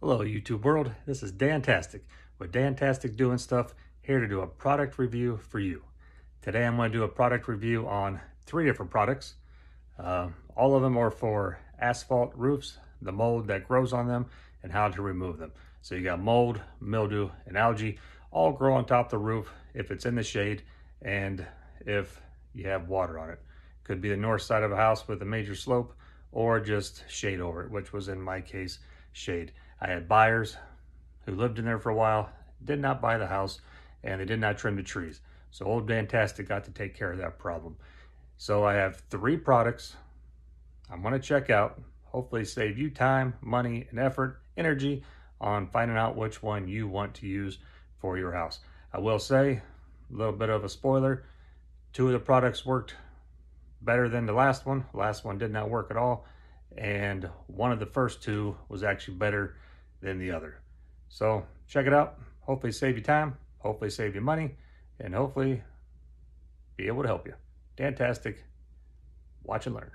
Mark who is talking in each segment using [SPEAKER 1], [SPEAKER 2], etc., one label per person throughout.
[SPEAKER 1] Hello YouTube world, this is Dantastic with Dantastic Doing Stuff, here to do a product review for you. Today I'm going to do a product review on three different products. Uh, all of them are for asphalt roofs, the mold that grows on them, and how to remove them. So you got mold, mildew, and algae all grow on top of the roof if it's in the shade and if you have water on it. Could be the north side of a house with a major slope or just shade over it, which was in my case, shade. I had buyers who lived in there for a while, did not buy the house, and they did not trim the trees. So Old Dantastic got to take care of that problem. So I have three products I'm going to check out. Hopefully save you time, money, and effort, energy on finding out which one you want to use for your house. I will say, a little bit of a spoiler, two of the products worked better than the last one. The last one did not work at all. And one of the first two was actually better than the other. So check it out. Hopefully save you time, hopefully save you money, and hopefully be able to help you. Fantastic. Watch and learn.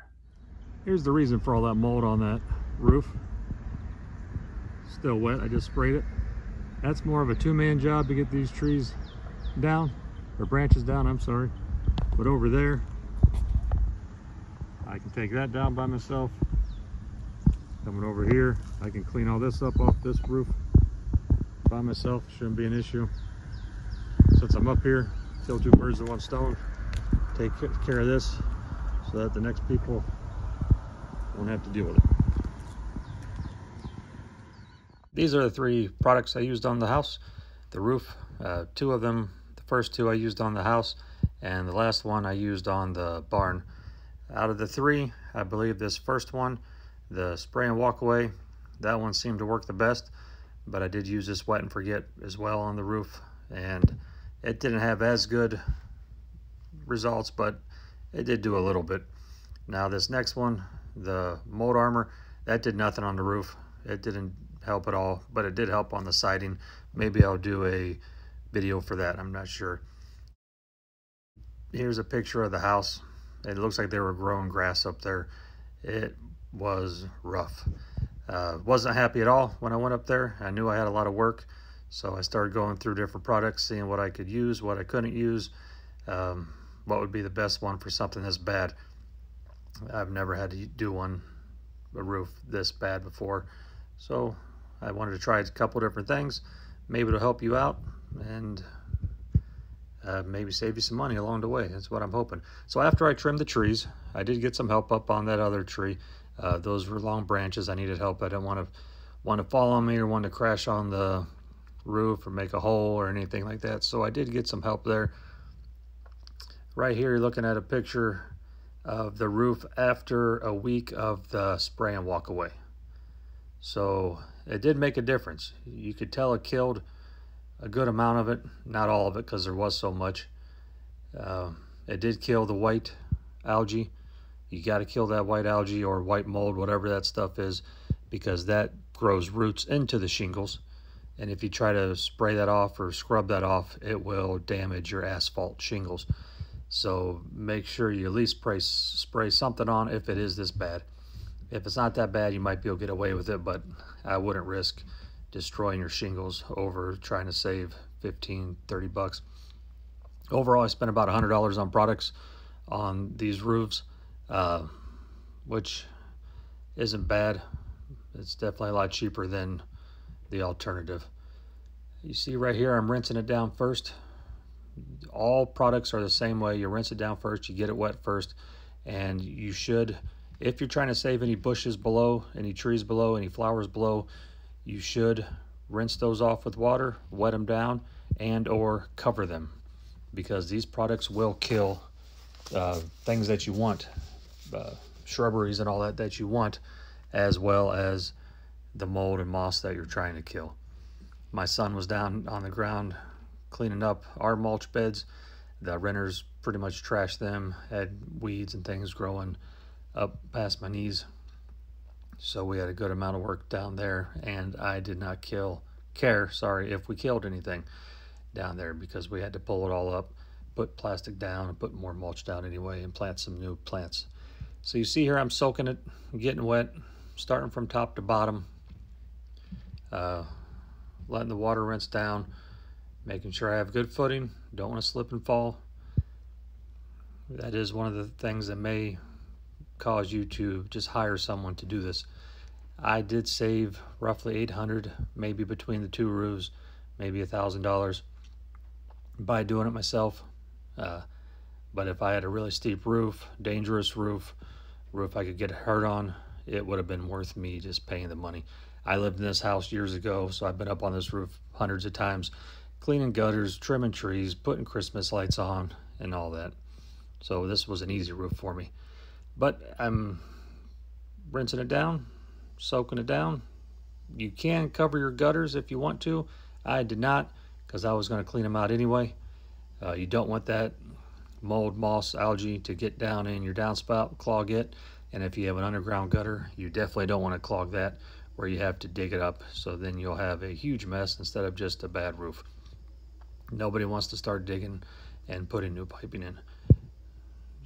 [SPEAKER 1] Here's the reason for all that mold on that roof. Still wet, I just sprayed it. That's more of a two-man job to get these trees down, or branches down, I'm sorry. But over there, I can take that down by myself. Coming over here, I can clean all this up off this roof by myself. Shouldn't be an issue. Since I'm up here, kill two birds with one stone. Take care of this so that the next people won't have to deal with it. These are the three products I used on the house. The roof, uh, two of them, the first two I used on the house, and the last one I used on the barn. Out of the three, I believe this first one the spray and walk away, that one seemed to work the best, but I did use this wet and forget as well on the roof, and it didn't have as good results, but it did do a little bit. Now this next one, the mold armor, that did nothing on the roof. It didn't help at all, but it did help on the siding. Maybe I'll do a video for that, I'm not sure. Here's a picture of the house. It looks like they were growing grass up there. It was rough. Uh, wasn't happy at all when I went up there. I knew I had a lot of work, so I started going through different products, seeing what I could use, what I couldn't use, um, what would be the best one for something this bad. I've never had to do one, a roof this bad before, so I wanted to try a couple different things. Maybe it'll help you out, and uh, maybe save you some money along the way. That's what I'm hoping. So after I trimmed the trees, I did get some help up on that other tree. Uh, those were long branches. I needed help. I didn't want to want to fall on me or want to crash on the roof or make a hole or anything like that. So I did get some help there. Right here, you're looking at a picture of the roof after a week of the spray and walk away. So it did make a difference. You could tell it killed a good amount of it, not all of it because there was so much. Uh, it did kill the white algae you got to kill that white algae or white mold, whatever that stuff is, because that grows roots into the shingles. And if you try to spray that off or scrub that off, it will damage your asphalt shingles. So make sure you at least spray, spray something on if it is this bad. If it's not that bad, you might be able to get away with it, but I wouldn't risk destroying your shingles over trying to save 15, 30 bucks. Overall, I spent about $100 on products on these roofs uh, which isn't bad. It's definitely a lot cheaper than the alternative. You see right here, I'm rinsing it down first. All products are the same way. You rinse it down first, you get it wet first, and you should, if you're trying to save any bushes below, any trees below, any flowers below, you should rinse those off with water, wet them down, and or cover them because these products will kill uh, things that you want uh, shrubberies and all that that you want, as well as the mold and moss that you're trying to kill. My son was down on the ground cleaning up our mulch beds. The renters pretty much trashed them, had weeds and things growing up past my knees. So we had a good amount of work down there, and I did not kill care, sorry, if we killed anything down there because we had to pull it all up, put plastic down, and put more mulch down anyway, and plant some new plants. So you see here I'm soaking it, getting wet, starting from top to bottom. uh, letting the water rinse down, making sure I have good footing, don't want to slip and fall. That is one of the things that may cause you to just hire someone to do this. I did save roughly 800 maybe between the two roofs, maybe a thousand dollars by doing it myself. Uh, but if I had a really steep roof, dangerous roof, roof I could get hurt on, it would have been worth me just paying the money. I lived in this house years ago, so I've been up on this roof hundreds of times, cleaning gutters, trimming trees, putting Christmas lights on, and all that. So this was an easy roof for me. But I'm rinsing it down, soaking it down. You can cover your gutters if you want to. I did not because I was going to clean them out anyway. Uh, you don't want that mold, moss, algae to get down in your downspout, clog it. And if you have an underground gutter, you definitely don't want to clog that where you have to dig it up. So then you'll have a huge mess instead of just a bad roof. Nobody wants to start digging and putting new piping in.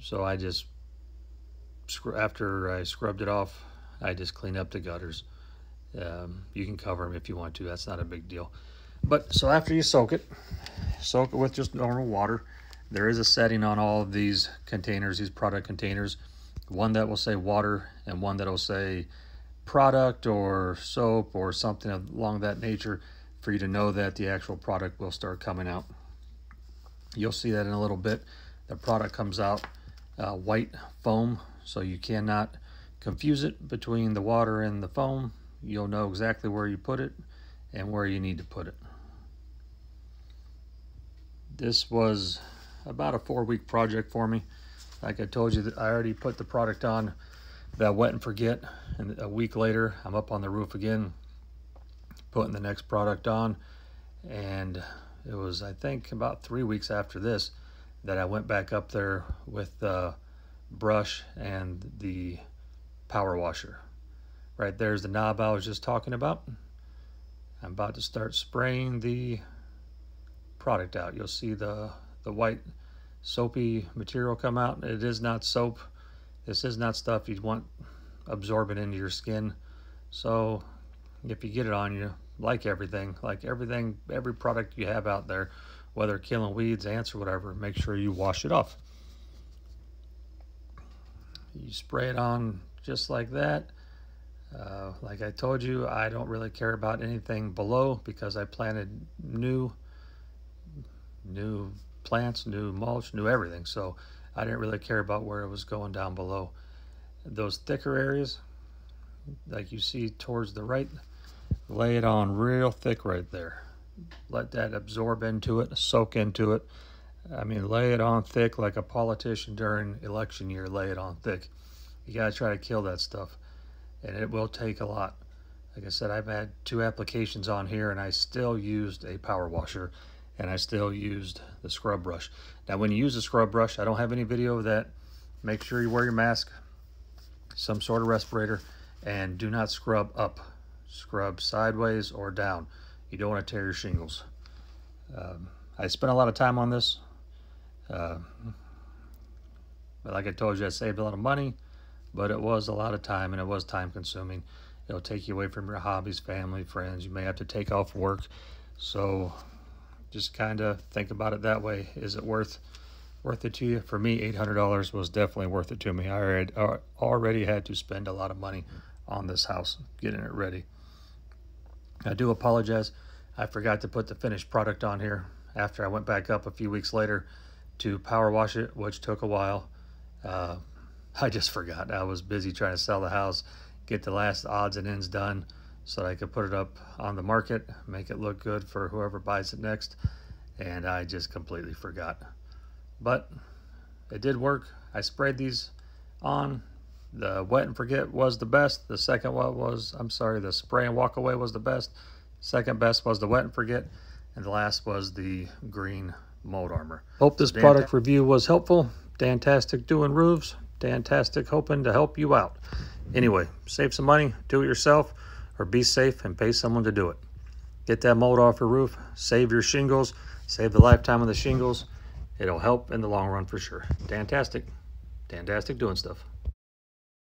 [SPEAKER 1] So I just, after I scrubbed it off, I just cleaned up the gutters. Um, you can cover them if you want to. That's not a big deal. But so after you soak it, soak it with just normal water. There is a setting on all of these containers, these product containers. One that will say water and one that will say product or soap or something along that nature for you to know that the actual product will start coming out. You'll see that in a little bit. The product comes out uh, white foam, so you cannot confuse it between the water and the foam. You'll know exactly where you put it and where you need to put it. This was about a four week project for me. Like I told you, that I already put the product on that wet and forget. And a week later, I'm up on the roof again, putting the next product on. And it was, I think, about three weeks after this that I went back up there with the brush and the power washer. Right there's the knob I was just talking about. I'm about to start spraying the product out. You'll see the, the white soapy material come out. It is not soap. This is not stuff you'd want absorbing into your skin. So if you get it on you, like everything, like everything, every product you have out there, whether killing weeds, ants, or whatever, make sure you wash it off. You spray it on just like that. Uh, like I told you, I don't really care about anything below because I planted new, new plants, new mulch, new everything. So I didn't really care about where it was going down below. Those thicker areas, like you see towards the right, lay it on real thick right there. Let that absorb into it, soak into it. I mean, lay it on thick like a politician during election year, lay it on thick. You got to try to kill that stuff, and it will take a lot. Like I said, I've had two applications on here, and I still used a power washer and I still used the scrub brush. Now when you use the scrub brush, I don't have any video of that. Make sure you wear your mask, some sort of respirator, and do not scrub up. Scrub sideways or down. You don't want to tear your shingles. Um, I spent a lot of time on this. Uh, but like I told you, I saved a lot of money, but it was a lot of time and it was time consuming. It'll take you away from your hobbies, family, friends. You may have to take off work. So just kind of think about it that way. Is it worth worth it to you? For me, $800 was definitely worth it to me. I already, already had to spend a lot of money on this house, getting it ready. I do apologize. I forgot to put the finished product on here after I went back up a few weeks later to power wash it, which took a while. Uh, I just forgot. I was busy trying to sell the house, get the last odds and ends done so that I could put it up on the market, make it look good for whoever buys it next. And I just completely forgot. But it did work. I sprayed these on. The wet and forget was the best. The second one was, I'm sorry, the spray and walk away was the best. Second best was the wet and forget. And the last was the green mold armor. Hope this product review was helpful. Dantastic doing roofs. Dantastic hoping to help you out. Anyway, save some money, do it yourself or be safe and pay someone to do it. Get that mold off your roof, save your shingles, save the lifetime of the shingles. It'll help in the long run for sure. Fantastic. Dantastic doing stuff.